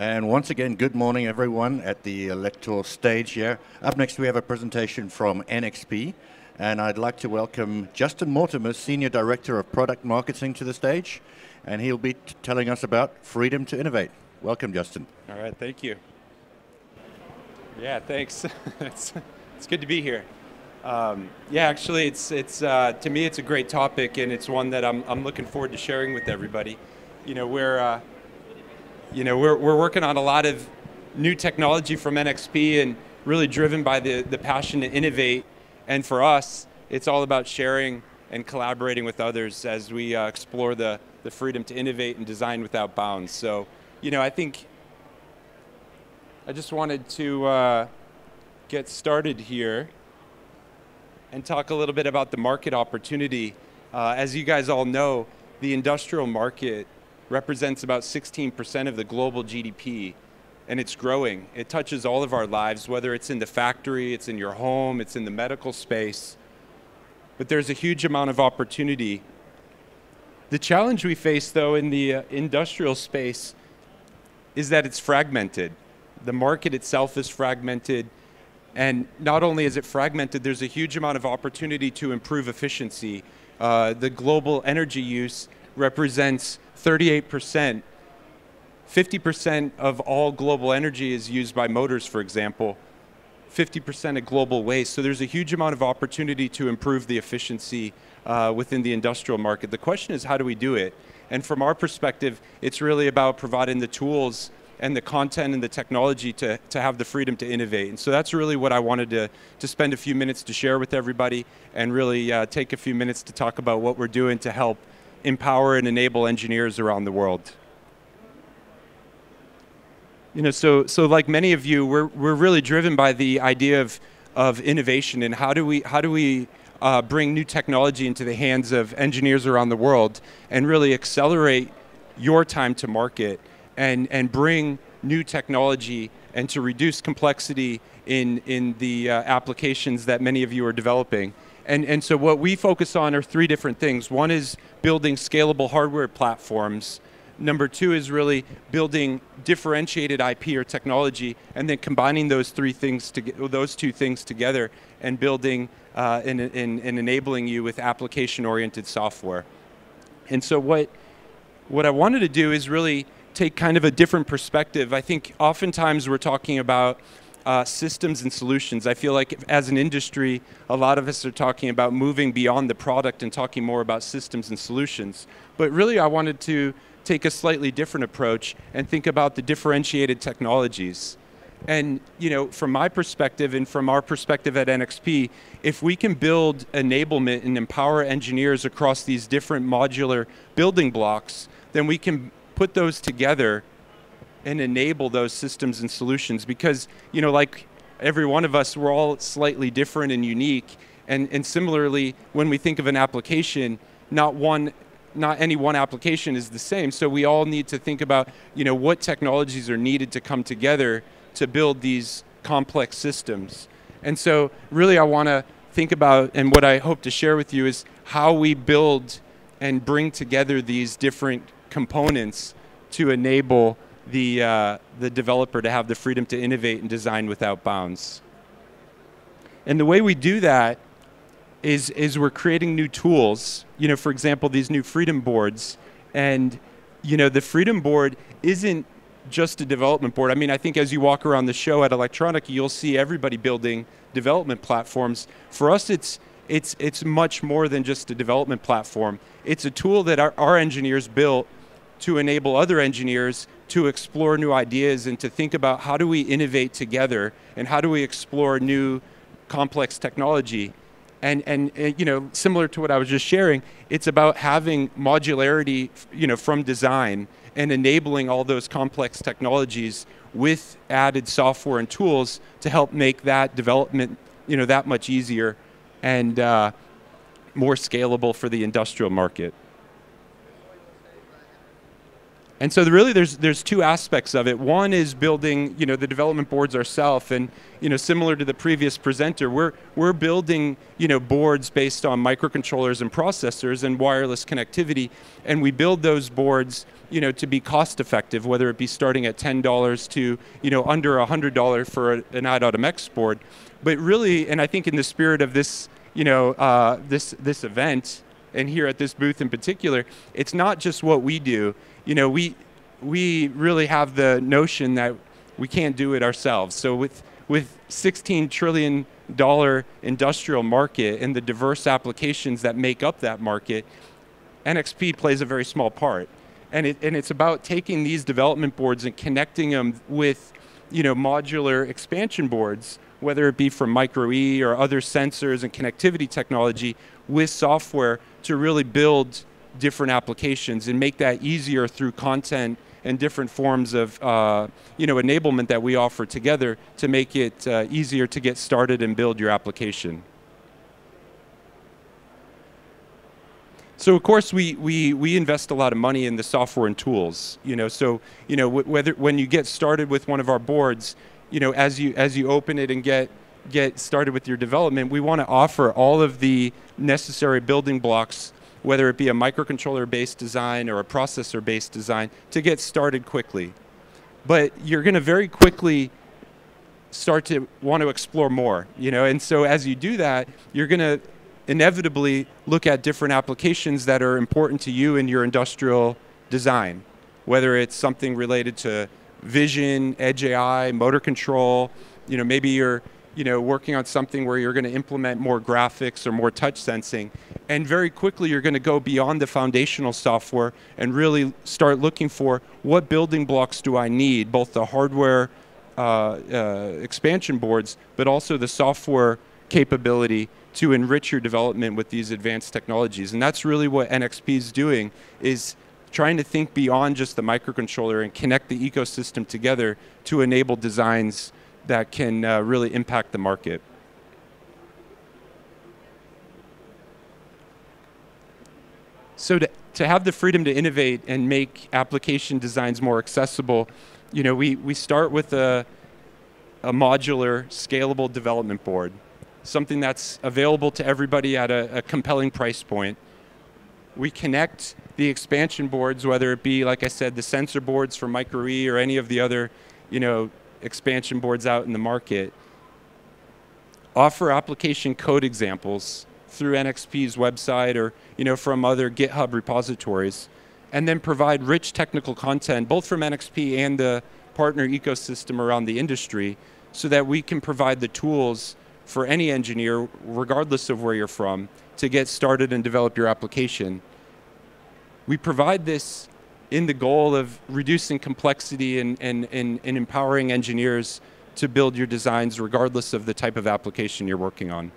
And once again, good morning, everyone, at the Elektor stage here. Up next, we have a presentation from NXP. And I'd like to welcome Justin Mortimer, Senior Director of Product Marketing, to the stage. And he'll be telling us about freedom to innovate. Welcome, Justin. All right, thank you. Yeah, thanks. it's, it's good to be here. Um, yeah, actually, it's, it's, uh, to me, it's a great topic, and it's one that I'm, I'm looking forward to sharing with everybody. You know, we're, uh, you know, we're, we're working on a lot of new technology from NXP and really driven by the, the passion to innovate. And for us, it's all about sharing and collaborating with others as we uh, explore the, the freedom to innovate and design without bounds. So, you know, I think I just wanted to uh, get started here and talk a little bit about the market opportunity. Uh, as you guys all know, the industrial market represents about 16% of the global GDP, and it's growing. It touches all of our lives, whether it's in the factory, it's in your home, it's in the medical space. But there's a huge amount of opportunity. The challenge we face, though, in the uh, industrial space is that it's fragmented. The market itself is fragmented. And not only is it fragmented, there's a huge amount of opportunity to improve efficiency. Uh, the global energy use represents 38%. 50% of all global energy is used by motors, for example. 50% of global waste. So there's a huge amount of opportunity to improve the efficiency uh, within the industrial market. The question is, how do we do it? And from our perspective, it's really about providing the tools and the content and the technology to, to have the freedom to innovate. And so that's really what I wanted to, to spend a few minutes to share with everybody and really uh, take a few minutes to talk about what we're doing to help empower and enable engineers around the world. You know, so, so like many of you, we're, we're really driven by the idea of, of innovation and how do we, how do we uh, bring new technology into the hands of engineers around the world and really accelerate your time to market and, and bring new technology and to reduce complexity in, in the uh, applications that many of you are developing. And, and so what we focus on are three different things. One is building scalable hardware platforms. Number two is really building differentiated IP or technology, and then combining those three things, to, those two things together, and building uh, and, and, and enabling you with application-oriented software. And so what what I wanted to do is really take kind of a different perspective. I think oftentimes we're talking about uh, systems and solutions. I feel like as an industry, a lot of us are talking about moving beyond the product and talking more about systems and solutions. But really, I wanted to take a slightly different approach and think about the differentiated technologies. And you know, from my perspective and from our perspective at NXP, if we can build enablement and empower engineers across these different modular building blocks, then we can put those together and enable those systems and solutions because, you know, like every one of us, we're all slightly different and unique. And, and similarly, when we think of an application, not one not any one application is the same. So we all need to think about, you know, what technologies are needed to come together to build these complex systems. And so really I want to think about and what I hope to share with you is how we build and bring together these different components to enable the, uh, the developer to have the freedom to innovate and design without bounds. And the way we do that is, is we're creating new tools. You know, for example, these new freedom boards. And, you know, the freedom board isn't just a development board. I mean, I think as you walk around the show at Electronica, you'll see everybody building development platforms. For us, it's, it's, it's much more than just a development platform. It's a tool that our, our engineers built to enable other engineers to explore new ideas and to think about how do we innovate together and how do we explore new complex technology. And, and, and, you know, similar to what I was just sharing, it's about having modularity, you know, from design and enabling all those complex technologies with added software and tools to help make that development, you know, that much easier and uh, more scalable for the industrial market. And so really there's there's two aspects of it. One is building, you know, the development boards ourselves and you know, similar to the previous presenter, we're we're building, you know, boards based on microcontrollers and processors and wireless connectivity and we build those boards, you know, to be cost effective, whether it be starting at $10 to, you know, under $100 for a, an i.MX board. But really, and I think in the spirit of this, you know, uh, this this event, and here at this booth in particular, it's not just what we do. You know, we we really have the notion that we can't do it ourselves. So with with 16 trillion dollar industrial market and the diverse applications that make up that market, NXP plays a very small part. And it and it's about taking these development boards and connecting them with, you know, modular expansion boards whether it be from micro E or other sensors and connectivity technology with software to really build different applications and make that easier through content and different forms of uh, you know enablement that we offer together to make it uh, easier to get started and build your application. So of course we, we, we invest a lot of money in the software and tools. You know, so you know whether when you get started with one of our boards, you know, as you as you open it and get get started with your development, we want to offer all of the necessary building blocks, whether it be a microcontroller-based design or a processor-based design, to get started quickly. But you're going to very quickly start to want to explore more, you know, and so as you do that, you're going to inevitably look at different applications that are important to you in your industrial design, whether it's something related to vision, edge AI, motor control. You know, maybe you're you know, working on something where you're going to implement more graphics or more touch sensing. And very quickly, you're going to go beyond the foundational software and really start looking for what building blocks do I need, both the hardware uh, uh, expansion boards, but also the software capability to enrich your development with these advanced technologies. And that's really what NXP is doing, is trying to think beyond just the microcontroller and connect the ecosystem together to enable designs that can uh, really impact the market. So to, to have the freedom to innovate and make application designs more accessible, you know, we, we start with a, a modular, scalable development board, something that's available to everybody at a, a compelling price point. We connect the expansion boards, whether it be, like I said, the sensor boards for Micro E or any of the other, you know, expansion boards out in the market, offer application code examples through NXP's website or, you know, from other GitHub repositories, and then provide rich technical content, both from NXP and the partner ecosystem around the industry, so that we can provide the tools for any engineer, regardless of where you're from, to get started and develop your application. We provide this in the goal of reducing complexity and, and, and, and empowering engineers to build your designs regardless of the type of application you're working on.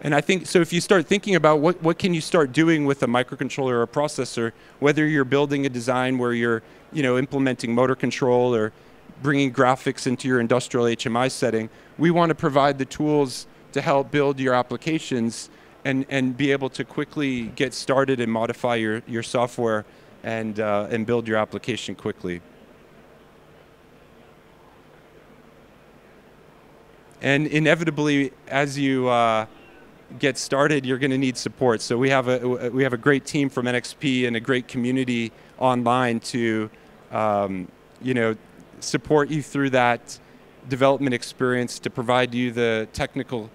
And I think, so if you start thinking about what, what can you start doing with a microcontroller or a processor, whether you're building a design where you're you know, implementing motor control or bringing graphics into your industrial HMI setting, we want to provide the tools to help build your applications and, and be able to quickly get started and modify your, your software and, uh, and build your application quickly. And inevitably, as you uh, get started, you're going to need support. So we have a we have a great team from NXP and a great community online to, um, you know, support you through that development experience to provide you the technical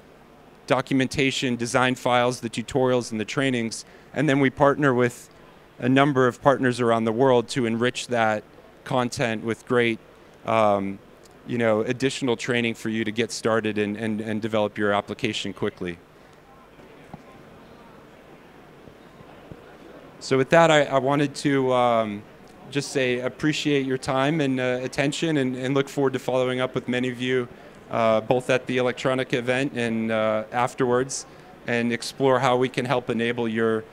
documentation, design files, the tutorials, and the trainings. And then we partner with a number of partners around the world to enrich that content with great um, you know, additional training for you to get started and, and, and develop your application quickly. So with that, I, I wanted to um, just say appreciate your time and uh, attention and, and look forward to following up with many of you uh, both at the electronic event and uh, afterwards, and explore how we can help enable your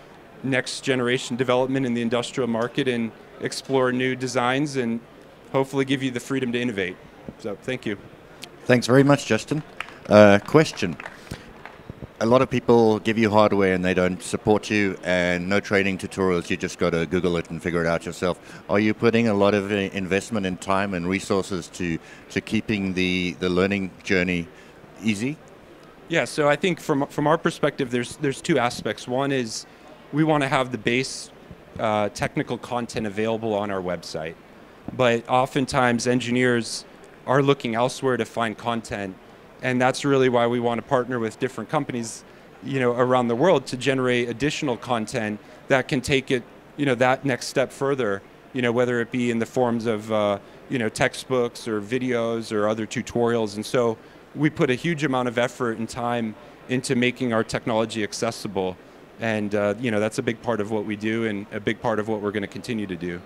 next generation development in the industrial market and explore new designs and hopefully give you the freedom to innovate. So thank you. Thanks very much, Justin. Uh, question. A lot of people give you hardware and they don't support you, and no training tutorials. You just got to Google it and figure it out yourself. Are you putting a lot of uh, investment in time and resources to to keeping the the learning journey easy? Yeah. So I think from from our perspective, there's there's two aspects. One is we want to have the base uh, technical content available on our website, but oftentimes engineers are looking elsewhere to find content and that's really why we want to partner with different companies you know around the world to generate additional content that can take it you know that next step further you know whether it be in the forms of uh, you know textbooks or videos or other tutorials. And so we put a huge amount of effort and time into making our technology accessible. And uh, you know that's a big part of what we do and a big part of what we're going to continue to do